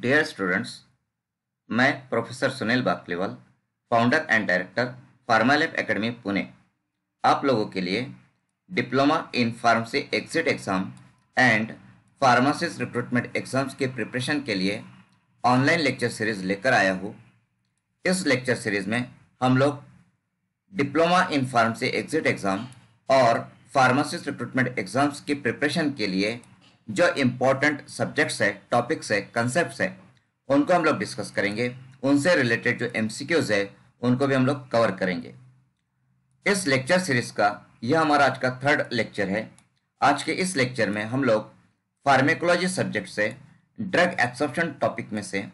Dear students मैं professor Sunil Bakliwal founder and director Pharmalab academy Pune आप लोगों के लिए diploma in pharmacy exit exam and pharmacist recruitment exams के preparation के लिए ऑनलाइन लेक्चर सीरीज़ लेकर आया हूँ। इस लेक्चर सीरीज़ में हम लोग diploma in pharmacy exit exam और फार्मासिस्ट रिक्रूटमेंट एग्ज़ाम्स की प्रिपरेशन के लिए जो इम्पोर्टेंट सब्जेक्ट्स है टॉपिक्स है कंसेप्ट है, उनको हम लोग डिस्कस करेंगे। उनसे रिलेटेड जो एम है, उनको भी हम लोग कवर करेंगे। इस लेक्चर सीरीज़ का, यह हमारा आज का थर्ड लेक्चर है। आज के इस लेक्चर में हम लोग फार्मेकोलॉजी सब्जेक्ट से ड्रग एब्सॉर्प्शन टॉपिक में से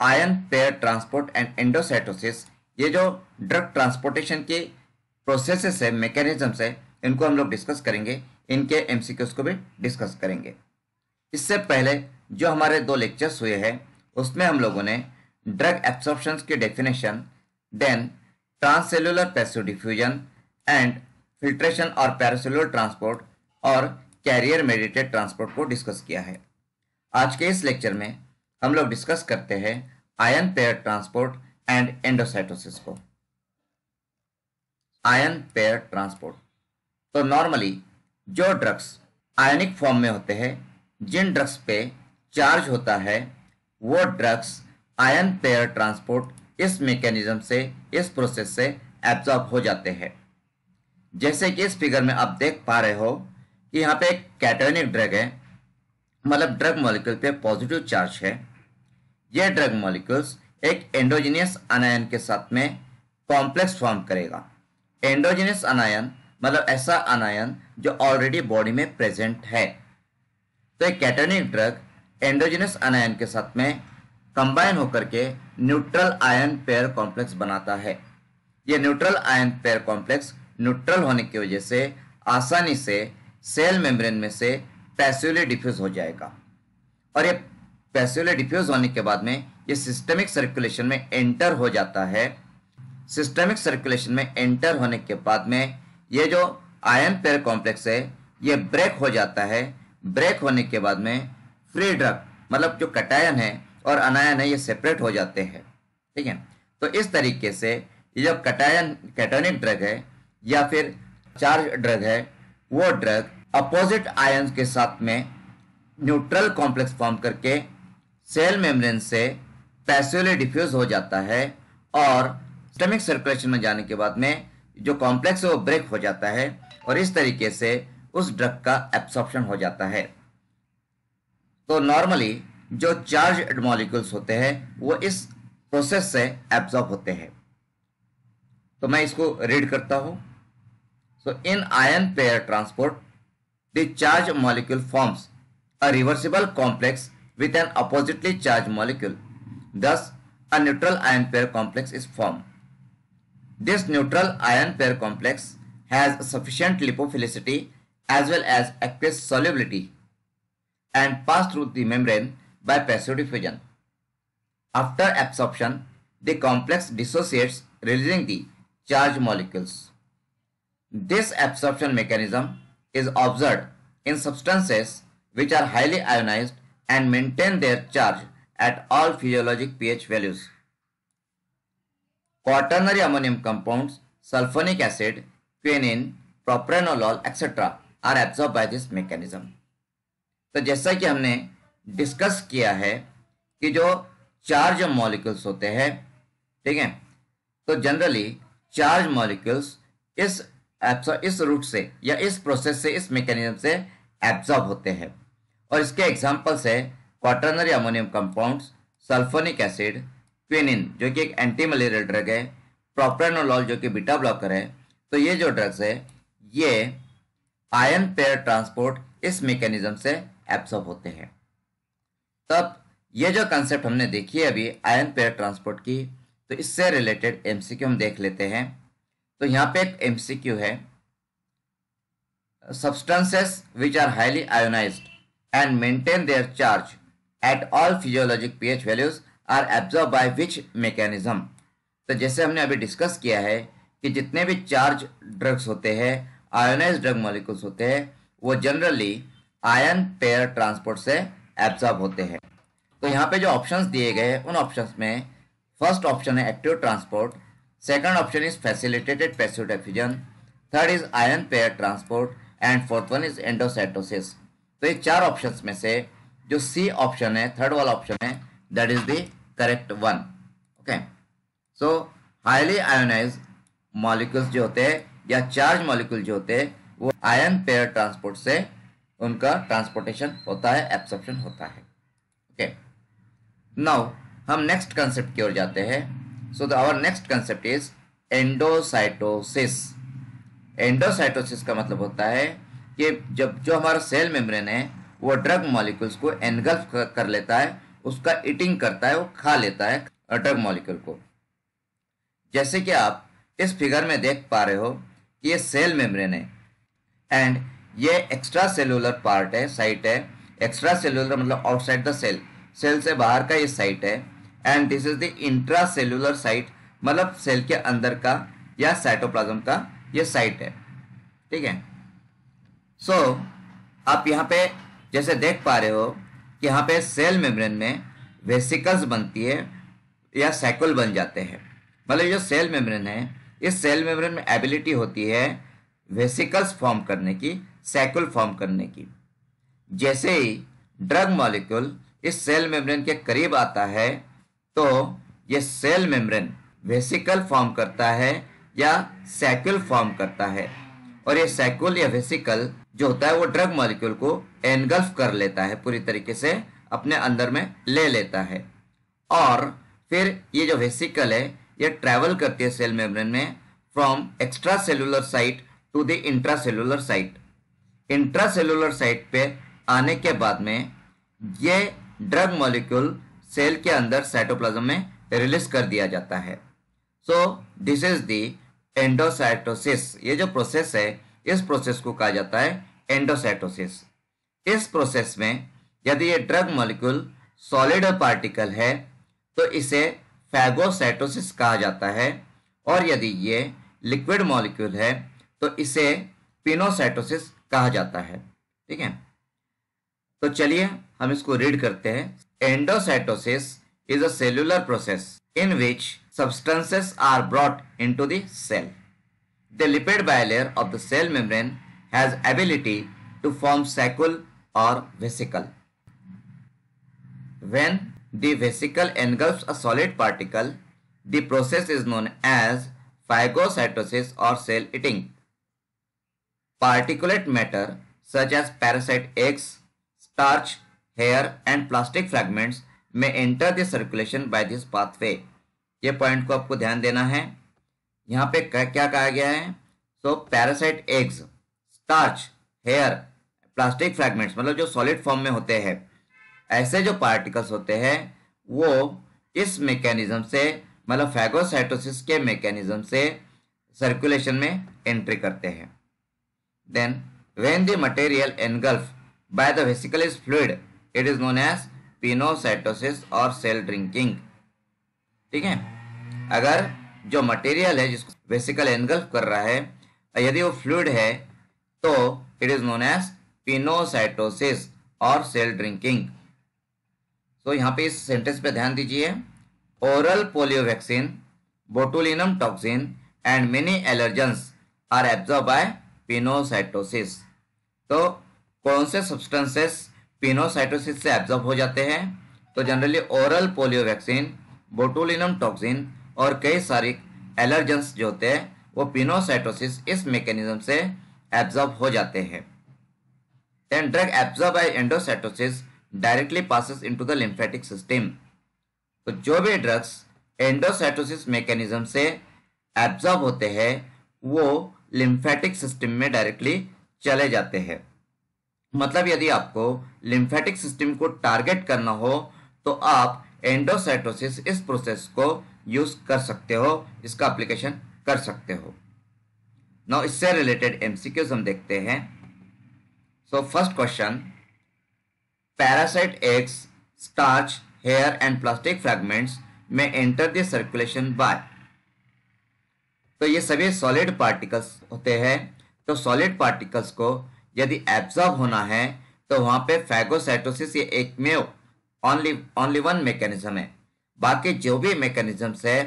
ion pair transport and endocytosis ये जो ड्रग ट्रांसपोर्टेशन के प्रोसेसेस है मैकेनिज्म्स है, इनको हम लोग डिस्कस करेंगे। इनके एमसीक्यूज को भी डिस्कस करेंगे। इससे पहले जो हमारे दो लेक्चर्स हुए हैं, उसमें हम लोगों ने ड्रग एब्सॉर्प्शन की definition then transcellular passive diffusion and filtration और पैरासेलुलर ट्रांसपोर्ट और कैरियर मेडिटेड ट्रांसपोर्ट को डिस्कस किया है। आज के इस लेक्चर में हम लोग डिस्कस करते हैं ion pair transport and endocytosis को। आयन पेयर ट्रांसपोर्ट तो नॉर्मली जो ड्रग्स आयनिक फॉर्म में होते हैं जिन ड्रग्स पे चार्ज होता है, वो ड्रग्स आयन पेयर ट्रांसपोर्ट इस मैकेनिज्म से, इस प्रोसेस से एब्जॉर्ब हो जाते हैं। जैसे कि इस फिगर में आप देख पा रहे हो कि यहाँ पे एक कैटोनिक ड्रग है मतलब ड्रग मॉलिक्यूल पे पॉजिटिव चार्ज है। ये ड्रग मॉलिक्यूल्स एक एंडोजिनियस अनायन के साथ में कॉम्प्लेक्स फॉर्म करेगा। एंडोजिनियस अनायन मतलब ऐसा अनायन जो ऑलरेडी बॉडी में प्रेजेंट है। तो एक कैटोनिक ड्रग एंडोजिनस अनायन के साथ में कंबाइन होकर के न्यूट्रल आयन पेयर कॉम्प्लेक्स बनाता है। ये neutral ion pair complex neutral होने की वजह से आसानी से सेल मेम्ब्रेन में से पैसिवली डिफ्यूज हो जाएगा। और ये पैसिवली डिफ्यूज होने के बाद में ये सिस्टमिक सर्कुलेशन में एंटर हो जाता है। सिस्टमिक सर्कुलेशन में एंटर होने के बाद में ये जो आयन पेयर कॉम्प्लेक्स है, ये ब्रेक हो जाता है ब्रेक होने के बाद में फ्री ड्रग मतलब जो कटायन है और अनायन है, ये सेपरेट हो जाते हैं। ठीक है? तो इस तरीके से ये जो कटायन, कैटोनिक ड्रग है या फिर चार्ज ड्रग है, वो ड्रग अपोजिट आयन के साथ में न्यूट्रल कॉम्प्लेक्स फॉर्म करके सेल मेम्ब्रेन से पैसिवली डिफ्यूज हो जाता है और स्टमिक सर्कुलेशन में जाने के बाद में जो कॉम्प्लेक्स है, वो ब्रेक हो जाता है। और इस तरीके से उस ड्रग का एब्सॉर्प्शन हो जाता है। तो नॉर्मली जो चार्ज मॉलिक्यूल्स होते हैं, वो इस प्रोसेस से एब्जॉर्ब होते हैं। तो मैं इसको रीड करता हूँ। So in ion pair transport the charge molecule forms a reversible complex with an oppositely charge molecule thus a neutral ion pair complex is formed. This neutral ion pair complex has sufficient lipophilicity as well as aqueous solubility and pass through the membrane by passive diffusion. After absorption, the complex dissociates releasing the charged molecules. This absorption mechanism is observed in substances which are highly ionized and maintain their charge at all physiologic pH values. Quaternary ammonium compounds, sulfonic acid, quinine, propranolol, etc. Are absorb by this mechanism तो जैसा कि हमने discuss किया है कि जो charge molecules होते हैं, ठीक है? तो जनरली चार्ज मॉलिक्यूल्स इस इस रूट से या इस प्रोसेस से, इस मैकेनिज्म से एब्जॉर्ब होते हैं। और इसके एग्जांपल्स है quaternary ammonium compounds sulphonic acid quinine जो कि एक एंटी मलेरियल ड्रग है प्रोप्रेनोलॉल जो कि बीटा ब्लॉकर है। तो ये जो ड्रग्स है, ये आयन पेयर ट्रांसपोर्ट इस मैकेनिज्म से एब्सॉर्ब होते हैं। तब, ये जो कंसेप्ट हमने देखी है अभी आयन पेयर ट्रांसपोर्ट की तो इससे रिलेटेड एमसीक्यू हम देख लेते हैं। तो यहाँ पे एक एमसीक्यू है। Substances which are highly ionized and maintain their charge at all physiologic pH values are absorbed by which mechanism? तो जैसे हमने अभी डिस्कस किया है कि जितने भी चार्ज ड्रग्स होते हैं आयोनाइज ड्रग मॉलिक्यूल्स होते हैं, वो जनरली आयन पेयर ट्रांसपोर्ट से एब्जॉर्ब होते हैं। तो यहाँ पे जो ऑप्शंस दिए गए उन ऑप्शंस में फ़र्स्ट ऑप्शन है active transport second option is facilitated passive diffusion third is ion pair transport and fourth one is endocytosis तो ये चार ऑप्शंस में से जो सी ऑप्शन है थर्ड वाला ऑप्शन है that is the correct one okay so highly ionize molecules जो होते हैं या चार्ज मॉलिक्यूल जो होते हैं, वो आयन पेयर ट्रांसपोर्ट से उनका ट्रांसपोर्टेशन होता है एब्सॉर्प्शन होता है। ओके नाउ हम नेक्स्ट कंसेप्ट की ओर जाते हैं। So the our next concept is endocytosis endocytosis का मतलब होता है कि जब, जो हमारा सेल मेम्ब्रेन है, वो ड्रग मॉलिक्यूल्स को एनगल्फ कर लेता है, उसका ईटिंग करता है, वो खा लेता है ड्रग मॉलिक्यूल को। जैसे कि आप इस फिगर में देख पा रहे हो ये सेल मेम्ब्रेन है। एंड ये एक्स्ट्रा सेलुलर पार्ट है साइट है। एक्स्ट्रा सेलुलर मतलब आउटसाइड द सेल सेल से बाहर का ये साइट है। And this is the intracellular site मतलब सेल के अंदर का या साइटोप्लाज्म का ये साइट है। ठीक है? सो so, आप यहाँ पे जैसे देख पा रहे हो कि यहाँ पे सेल मेम्ब्रेन में वेसिकल्स बनती है या साइकिल बन जाते हैं। मतलब जो सेल मेम्ब्रेन है इस सेल मेम्ब्रेन में एबिलिटी होती है वेसिकल्स फॉर्म करने की साइकिल फॉर्म करने की। जैसे ही ड्रग मॉलिक्यूल इस सेल मेम्ब्रेन के करीब आता है तो ये सेल मेम्ब्रेन वेसिकल फॉर्म करता है या सैक्यूल फॉर्म करता है। और ये सैक्यूल या वेसिकल जो होता है, वो ड्रग मॉलिक्यूल को एनगल्फ कर लेता है, पूरी तरीके से अपने अंदर में ले लेता है। और फिर ये जो वेसिकल है ये ट्रेवल करती है सेल मेम्ब्रेन में from extracellular site to the intracellular site intracellular site पे आने के बाद में ये ड्रग मॉलिक्यूल सेल के अंदर साइटोप्लाज्म में रिलीज़ कर दिया जाता है। So this is the endocytosis ये जो प्रोसेस है, इस प्रोसेस को कहा जाता है एंडोसाइटोसिस इस प्रोसेस में यदि ये ड्रग मॉलिक्यूल सॉलिड पार्टिकल है तो इसे फैगोसाइटोसिस कहा जाता है। और यदि ये लिक्विड मॉलिक्यूल है तो इसे पिनोसाइटोसिस कहा जाता है। ठीक है? तो चलिए हम इसको रीड करते हैं। Endocytosis is a cellular process in which substances are brought into the cell the lipid bilayer of the cell membrane has ability to form saccule और vesicle when the vesicle engulfs a solid particle, the process is known as phagocytosis or cell eating. Particulate matter such as parasite eggs, starch, hair and plastic fragments may enter the circulation by this pathway. ये point को आपको ध्यान देना है यहाँ पे क्या कहा गया है so parasite eggs starch hair plastic fragments मतलब जो सॉलिड फॉर्म में होते हैं ऐसे जो पार्टिकल्स होते हैं, वो इस मैकेनिज्म से मतलब फैगोसाइटोसिस के मैकेनिज्म से सर्कुलेशन में एंट्री करते हैं? Then when the material engulf by the vesicle is fluid it is known as pinocytosis और सेल ड्रिंकिंग ठीक है? अगर जो मटेरियल है, जिसको वेसिकल एनगल्फ कर रहा है, यदि वो फ्लूड है तो it is known as pinocytosis और सेल ड्रिंकिंग तो यहाँ पे इस सेंटेंस पे ध्यान दीजिए। Oral polio vaccine botulinum toxin and many allergens are absorb by pinocytosis तो कौन से सब्सटेंसेस पिनोसाइटोसिस से एब्जॉर्ब हो जाते हैं? तो generally oral polio vaccine botulinum toxin और कई सारी एलर्जेंस जो होते हैं, वो पिनोसाइटोसिस इस मैकेनिज्म से एब्जॉर्ब हो जाते हैं। Then drug absorbed by endocytosis directly passes into the lymphatic system. तो जो भी ड्रग्स एंडोसाइटोसिस मैकेनिज्म से एब्जॉर्ब होते हैं, वो लिम्फेटिक सिस्टम में डायरेक्टली चले जाते हैं। मतलब यदि आपको लिम्फेटिक सिस्टम को टारगेट करना हो तो आप एंडोसाइटोसिस इस प्रोसेस को यूज़ कर सकते हो, इसका एप्लीकेशन कर सकते हो। नाउ इससे रिलेटेड एमसीक्यूज हम देखते हैं। So first question parasite eggs starch hair and plastic fragments में एंटर द सर्कुलेशन बाय तो ये सभी सॉलिड पार्टिकल्स होते हैं। तो सॉलिड पार्टिकल्स को यदि एब्जॉर्ब होना है तो वहाँ पे फैगोसाइटोसिस ये एक में ओनली ओनली वन मैकेनिज्म है। बाकी जो भी मैकेनिज्म्स है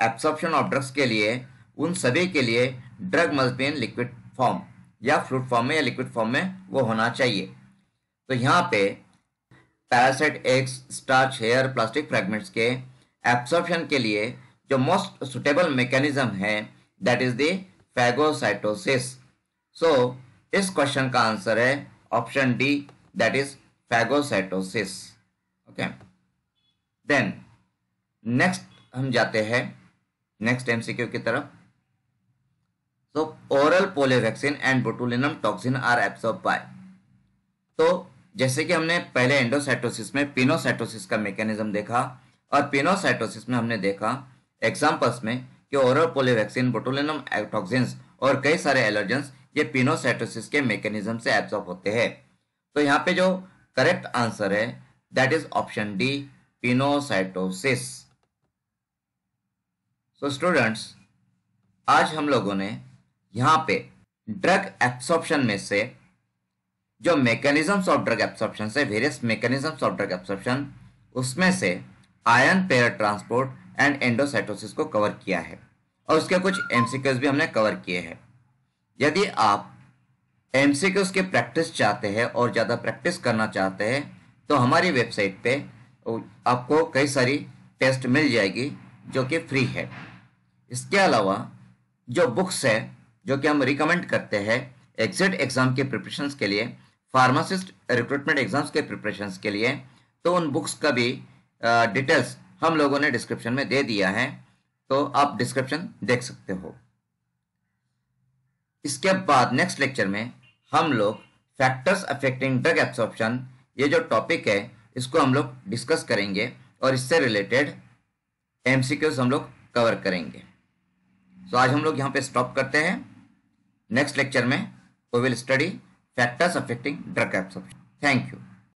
एब्सॉर्प्शन ऑफ़ ड्रग्स के लिए, उन सभी के लिए ड्रग इन लिक्विड फॉर्म या फ्रूट फॉर्म में या लिक्विड फॉर्म में वो होना चाहिए। तो यहाँ पे parasite eggs, starch, hair, plastic fragments के एब्सॉर्प्शन के लिए जो मोस्ट सुटेबल मैकेनिज्म है that is the phagocytosis so इस क्वेश्चन का आंसर है option D that is phagocytosis okay then next हम जाते हैं नेक्स्ट एमसीक्यू की तरफ़. So oral polio vaccine and botulinum toxin are absorb by जैसे कि हमने पहले एंडोसाइटोसिस में पिनोसाइटोसिस का मैकेनिज्म देखा और पिनोसाइटोसिस में हमने देखा एग्जांपल्स में कि oral polio vaccine botulinum toxins और कई सारे एलर्जेंस ये पिनोसाइटोसिस के मैकेनिज्म से एब्सॉर्ब होते हैं। तो यहाँ पे जो करेक्ट आंसर है that is option D pinocytosis so students आज हम लोगों ने यहाँ पे ड्रग एब्सॉर्प्शन में से जो मैकेनिज्म्स ऑफ़ ड्रग एब्सॉर्प्शन से various mechanisms of drug absorption उसमें से ion pair transport and endocytosis को कवर किया है। और उसके कुछ एमसीक्यूज भी हमने कवर किए हैं। यदि आप एमसीक्यूज के प्रैक्टिस चाहते हैं और ज़्यादा प्रैक्टिस करना चाहते हैं तो हमारी वेबसाइट पे आपको कई सारी टेस्ट मिल जाएगी जो कि फ्री है। इसके अलावा जो बुक्स है, जो कि हम रिकमेंड करते हैं एग्जिट एग्ज़ाम के प्रिपरेशन के लिए फार्मासिस्ट रिक्रूटमेंट एग्ज़ाम्स के प्रिपरेशन के लिए तो उन बुक्स का भी डिटेल्स हम लोगों ने डिस्क्रिप्शन में दे दिया है तो आप डिस्क्रिप्शन देख सकते हो। इसके बाद नेक्स्ट लेक्चर में हम लोग फैक्टर्स अफेक्टिंग ड्रग एब्सॉर्प्शन ये जो टॉपिक है इसको हम लोग डिस्कस करेंगे और इससे रिलेटेड एमसीक्यूज हम लोग कवर करेंगे। सो so, आज हम लोग यहाँ पे स्टॉप करते हैं। नेक्स्ट लेक्चर में we will study factors affecting drug absorption thank you